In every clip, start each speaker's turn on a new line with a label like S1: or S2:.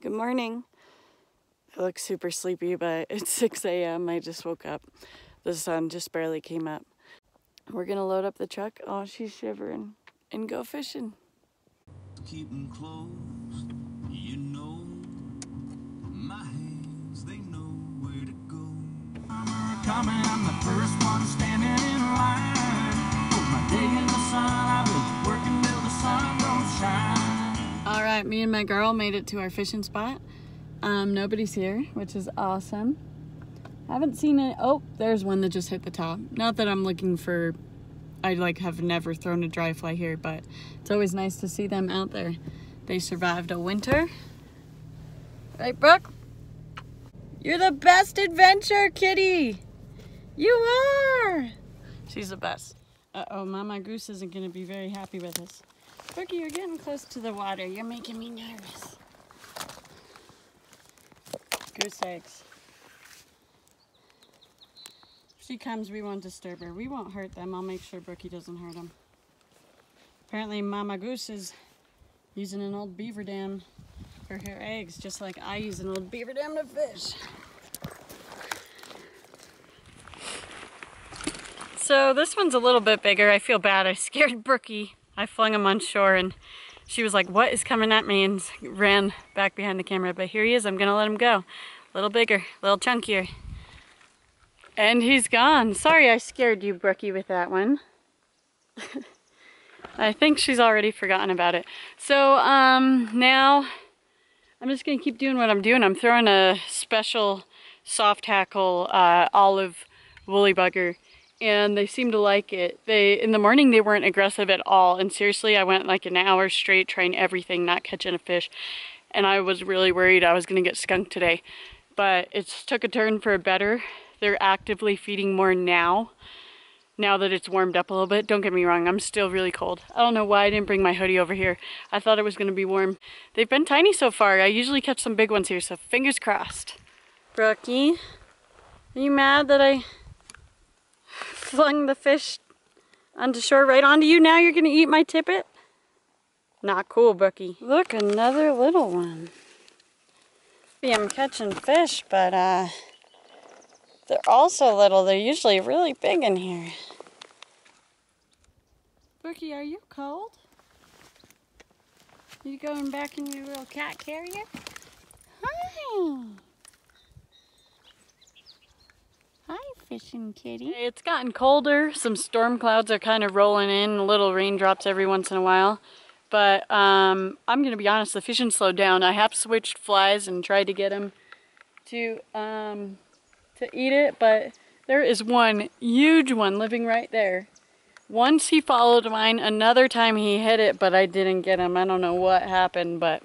S1: Good morning. I look super sleepy, but it's 6 a.m. I just woke up. The sun just barely came up. We're gonna load up the truck. Oh, she's shivering and go fishing.
S2: keep 'em close. You know, my hands, they know where to go. Coming, I'm the first one
S1: Me and my girl made it to our fishing spot. Um, nobody's here, which is awesome. I Haven't seen it. Oh, there's one that just hit the top. Not that I'm looking for. I like have never thrown a dry fly here, but it's always nice to see them out there. They survived a winter. Right, Brooke? You're the best adventure kitty. You are. She's the best. Uh oh, Mama Goose isn't gonna be very happy with us. Brookie, you're getting close to the water. You're making me nervous. Goose eggs. If she comes, we won't disturb her. We won't hurt them. I'll make sure Brookie doesn't hurt them. Apparently, Mama Goose is using an old beaver dam for her eggs, just like I use an old beaver dam to fish. So this one's a little bit bigger. I feel bad. I scared Brookie. I flung him on shore and she was like, what is coming at me? And ran back behind the camera. But here he is. I'm going to let him go. A little bigger, a little chunkier. And he's gone. Sorry I scared you, Brookie, with that one. I think she's already forgotten about it. So um, now I'm just going to keep doing what I'm doing. I'm throwing a special soft tackle uh, olive woolly bugger and they seem to like it. They in the morning they weren't aggressive at all and seriously I went like an hour straight trying everything not catching a fish and I was really worried I was gonna get skunked today but it's took a turn for a better. They're actively feeding more now now that it's warmed up a little bit. Don't get me wrong, I'm still really cold. I don't know why I didn't bring my hoodie over here. I thought it was gonna be warm. They've been tiny so far. I usually catch some big ones here, so fingers crossed. Brookie, are you mad that I flung the fish onto shore right onto you? Now you're gonna eat my tippet? Not cool, Brookie. Look, another little one. See, I'm catching fish, but uh, they're also little. They're usually really big in here. Brookie, are you cold? You going back in your little cat carrier? Hi. Hi, fishing kitty. It's gotten colder. Some storm clouds are kind of rolling in, little raindrops every once in a while. But um, I'm going to be honest, the fishing slowed down. I have switched flies and tried to get them to, um, to eat it, but there is one huge one living right there. Once he followed mine, another time he hit it, but I didn't get him. I don't know what happened, but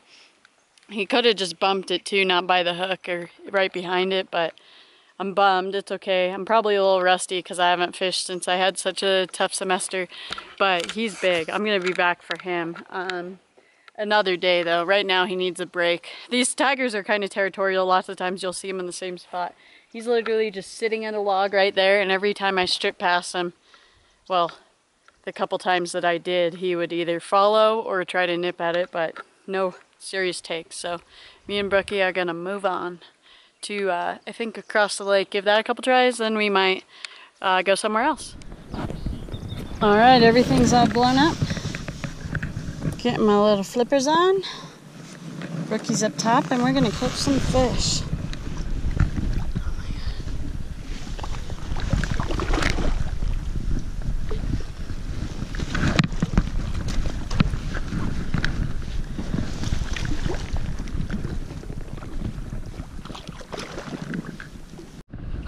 S1: he could have just bumped it too, not by the hook or right behind it, but I'm bummed. It's okay. I'm probably a little rusty because I haven't fished since I had such a tough semester, but he's big. I'm going to be back for him. Um, another day though. Right now he needs a break. These tigers are kind of territorial. Lots of times you'll see him in the same spot. He's literally just sitting at a log right there and every time I strip past him, well, the couple times that I did, he would either follow or try to nip at it, but no serious takes. So me and Brookie are to move on to, uh, I think, across the lake. Give that a couple tries, then we might uh, go somewhere else. All right, everything's all blown up. Getting my little flippers on. Brookie's up top, and we're gonna catch some fish.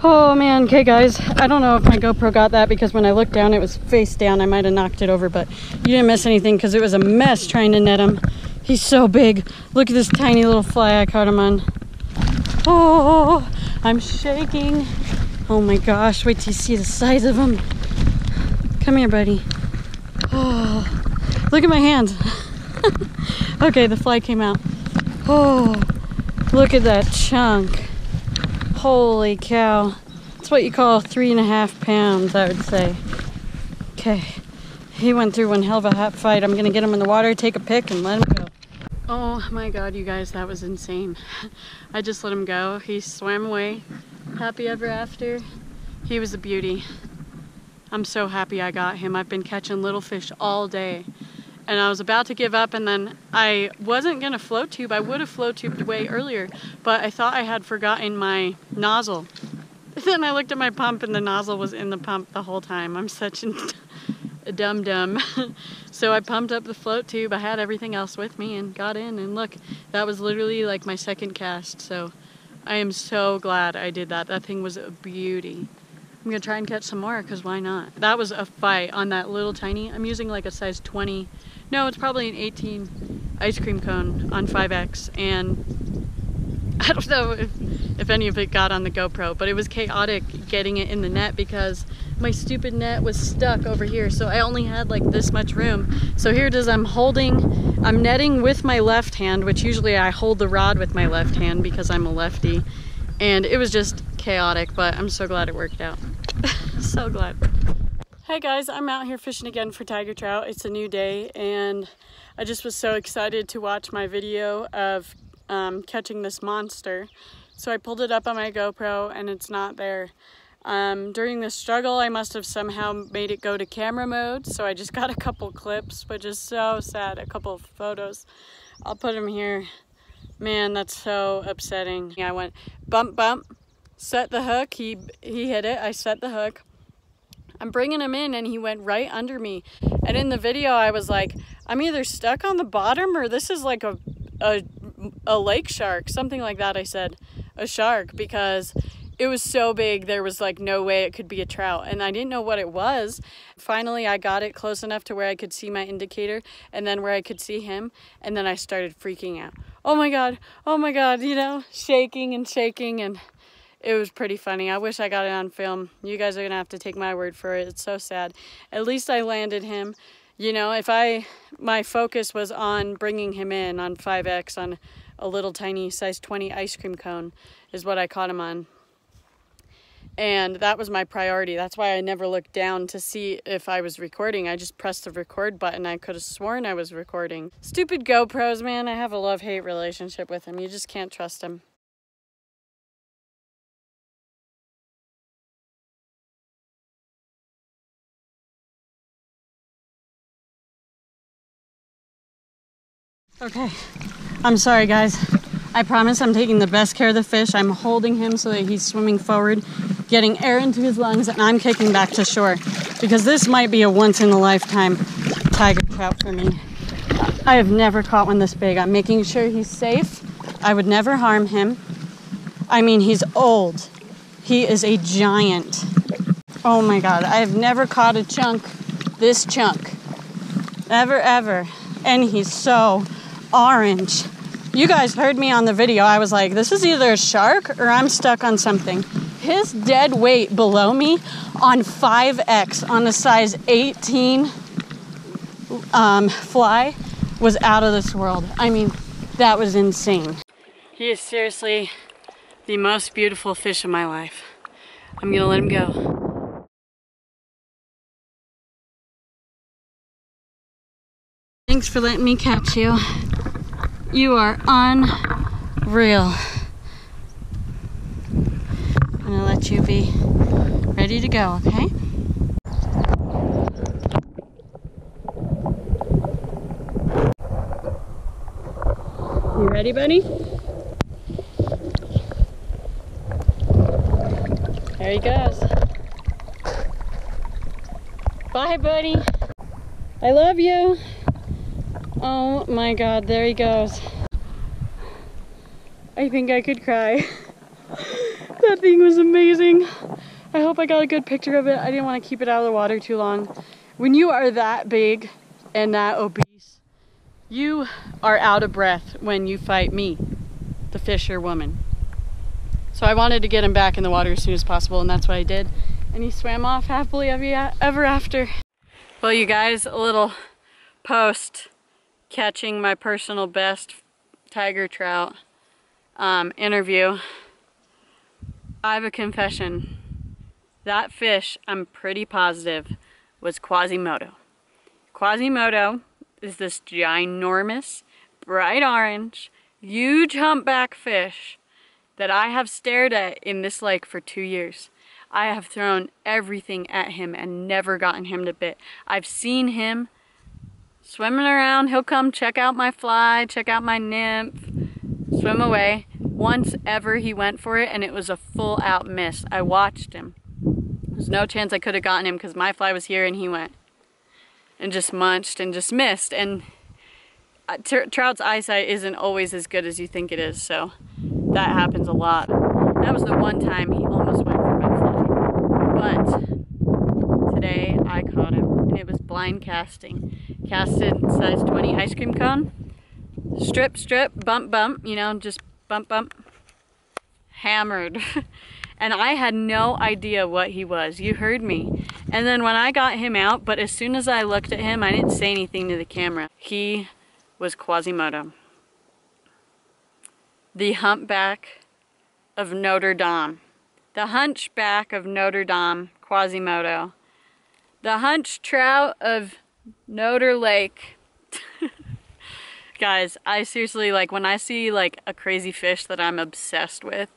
S1: Oh man, okay guys, I don't know if my GoPro got that because when I looked down it was face down. I might have knocked it over, but you didn't miss anything because it was a mess trying to net him. He's so big. Look at this tiny little fly I caught him on. Oh, I'm shaking. Oh my gosh, wait till you see the size of him. Come here, buddy. Oh, look at my hands. okay, the fly came out. Oh, look at that chunk. Holy cow. That's what you call three and a half pounds, I would say. Okay. He went through one hell of a hot fight. I'm gonna get him in the water, take a pic, and let him go. Oh my god, you guys, that was insane. I just let him go. He swam away. Happy ever after. He was a beauty. I'm so happy I got him. I've been catching little fish all day. And I was about to give up and then I wasn't gonna float tube. I would have float tubed way earlier, but I thought I had forgotten my nozzle. then I looked at my pump and the nozzle was in the pump the whole time. I'm such an a dum dum. so I pumped up the float tube. I had everything else with me and got in. And look, that was literally like my second cast. So I am so glad I did that. That thing was a beauty. I'm gonna try and catch some more because why not? That was a fight on that little tiny. I'm using like a size 20. No, it's probably an 18 ice cream cone on 5X. And I don't know if, if any of it got on the GoPro, but it was chaotic getting it in the net because my stupid net was stuck over here. So I only had like this much room. So here it is, I'm holding, I'm netting with my left hand, which usually I hold the rod with my left hand because I'm a lefty. And it was just chaotic, but I'm so glad it worked out. so glad. Hey guys, I'm out here fishing again for tiger trout. It's a new day and I just was so excited to watch my video of um, catching this monster. So I pulled it up on my GoPro and it's not there. Um, during the struggle, I must have somehow made it go to camera mode. So I just got a couple clips, which is so sad. A couple of photos. I'll put them here. Man, that's so upsetting. I went bump, bump, set the hook. He, he hit it. I set the hook. I'm bringing him in and he went right under me. And in the video, I was like, I'm either stuck on the bottom or this is like a, a a lake shark, something like that. I said a shark because it was so big there was like no way it could be a trout and i didn't know what it was finally i got it close enough to where i could see my indicator and then where i could see him and then i started freaking out oh my god oh my god you know shaking and shaking and it was pretty funny i wish i got it on film you guys are gonna have to take my word for it it's so sad at least i landed him you know if i my focus was on bringing him in on 5x on a little tiny size 20 ice cream cone is what I caught him on. And that was my priority. That's why I never looked down to see if I was recording. I just pressed the record button. I could have sworn I was recording. Stupid GoPros, man. I have a love-hate relationship with them. You just can't trust them. Okay, I'm sorry guys. I promise I'm taking the best care of the fish. I'm holding him so that he's swimming forward, getting air into his lungs, and I'm kicking back to shore because this might be a once in a lifetime tiger trout for me. I have never caught one this big. I'm making sure he's safe. I would never harm him. I mean, he's old. He is a giant. Oh my God, I have never caught a chunk this chunk. Ever, ever. And he's so orange. You guys heard me on the video. I was like, this is either a shark or I'm stuck on something. His dead weight below me on 5X on a size 18 um, fly was out of this world. I mean, that was insane. He is seriously the most beautiful fish of my life. I'm gonna let him go. Thanks for letting me catch you. You are unreal. I'm gonna let you be ready to go, okay? You ready, buddy? There he goes. Bye, buddy. I love you. Oh my god, there he goes. I think I could cry. that thing was amazing. I hope I got a good picture of it. I didn't want to keep it out of the water too long. When you are that big and that obese, you are out of breath when you fight me, the fisher woman. So I wanted to get him back in the water as soon as possible and that's what I did. And he swam off happily ever after. Well, you guys, a little post catching my personal best tiger trout um, interview. I have a confession. That fish, I'm pretty positive, was Quasimodo. Quasimodo is this ginormous bright orange, huge humpback fish that I have stared at in this lake for two years. I have thrown everything at him and never gotten him to bit. I've seen him swimming around. He'll come check out my fly, check out my nymph, swim away. Once ever he went for it and it was a full out miss. I watched him. There's no chance I could have gotten him because my fly was here and he went and just munched and just missed. And uh, trout's eyesight isn't always as good as you think it is, so that happens a lot. That was the one time he almost went for my fly. But today I caught him and it was blind casting. Casted size 20 ice cream cone. Strip, strip, bump, bump, you know, just bump, bump. Hammered. and I had no idea what he was. You heard me. And then when I got him out, but as soon as I looked at him, I didn't say anything to the camera. He was Quasimodo. The humpback of Notre Dame. The hunchback of Notre Dame, Quasimodo. The hunch trout of Notre Lake. Guys, I seriously, like, when I see, like, a crazy fish that I'm obsessed with,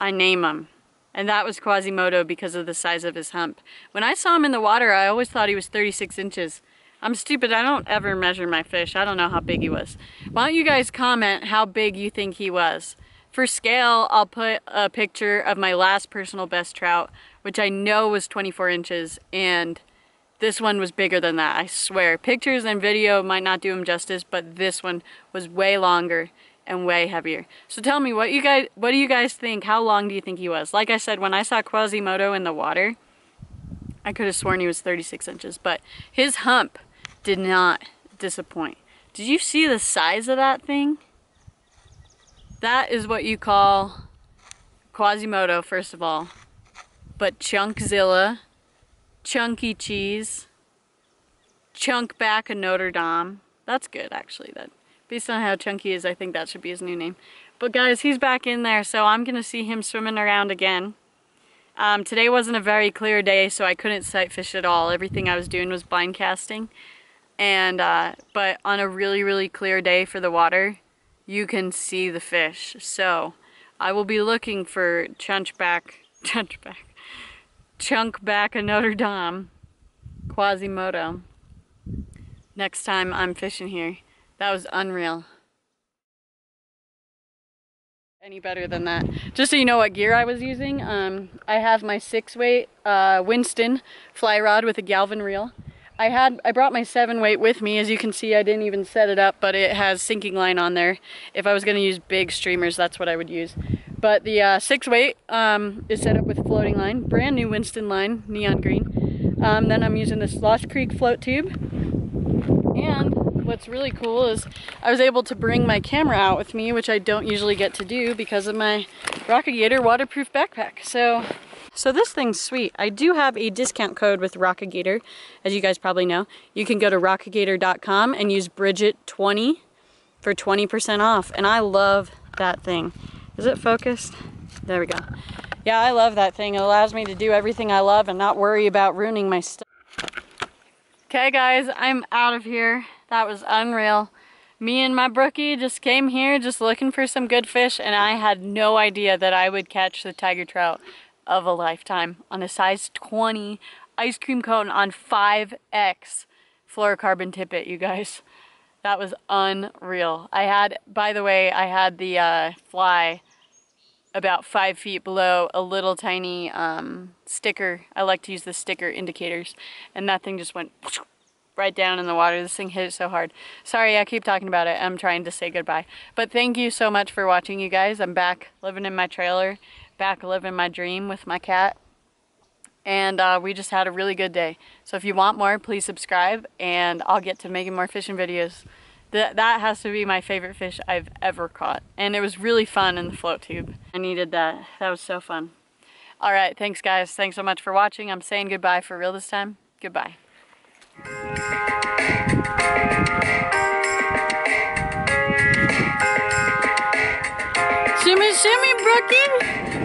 S1: I name him. And that was Quasimodo because of the size of his hump. When I saw him in the water, I always thought he was 36 inches. I'm stupid, I don't ever measure my fish. I don't know how big he was. Why don't you guys comment how big you think he was? For scale, I'll put a picture of my last personal best trout, which I know was 24 inches, and this one was bigger than that, I swear. Pictures and video might not do him justice, but this one was way longer and way heavier. So tell me, what you guys, what do you guys think? How long do you think he was? Like I said, when I saw Quasimodo in the water, I could have sworn he was 36 inches, but his hump did not disappoint. Did you see the size of that thing? That is what you call Quasimodo, first of all. But Chunkzilla, Chunky Cheese, Chunk Back of Notre Dame. That's good, actually. That Based on how chunky is, I think that should be his new name. But guys, he's back in there, so I'm going to see him swimming around again. Um, today wasn't a very clear day, so I couldn't sight fish at all. Everything I was doing was blind casting. And, uh, but on a really, really clear day for the water, you can see the fish. So, I will be looking for chunchback, chunchback, chunk back of Notre Dame, Quasimodo, next time I'm fishing here. That was unreal. Any better than that. Just so you know what gear I was using, um, I have my six weight uh, Winston fly rod with a Galvan reel. I had I brought my seven weight with me. As you can see, I didn't even set it up, but it has sinking line on there. If I was going to use big streamers, that's what I would use. But the uh, six weight um, is set up with floating line, brand new Winston line, neon green. Um, then I'm using this Lost Creek float tube, and what's really cool is I was able to bring my camera out with me, which I don't usually get to do because of my Rockagator waterproof backpack. So, so this thing's sweet. I do have a discount code with Rockagator, as you guys probably know. You can go to rockagator.com and use Bridget20 for 20% off. And I love that thing. Is it focused? There we go. Yeah, I love that thing. It allows me to do everything I love and not worry about ruining my stuff. Okay guys, I'm out of here. That was unreal. Me and my brookie just came here just looking for some good fish and I had no idea that I would catch the tiger trout of a lifetime on a size 20 ice cream cone on 5X fluorocarbon tippet, you guys. That was unreal. I had, by the way, I had the uh, fly about five feet below a little tiny um, sticker. I like to use the sticker indicators. And that thing just went right down in the water. This thing hit it so hard. Sorry, I keep talking about it. I'm trying to say goodbye. But thank you so much for watching, you guys. I'm back living in my trailer, back living my dream with my cat. And uh, we just had a really good day. So if you want more, please subscribe and I'll get to making more fishing videos. That, that has to be my favorite fish I've ever caught. And it was really fun in the float tube. I needed that. That was so fun. All right, thanks guys. Thanks so much for watching. I'm saying goodbye for real this time. Goodbye. Shimmy, shimmy, Brookie.